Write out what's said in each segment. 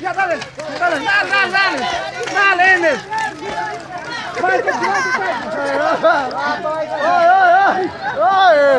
Ja, dat is. Dat is. Laat, laat, laat. Laat in dit. Kijk eens, Hoi, hoi, hoi.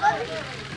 Hoi.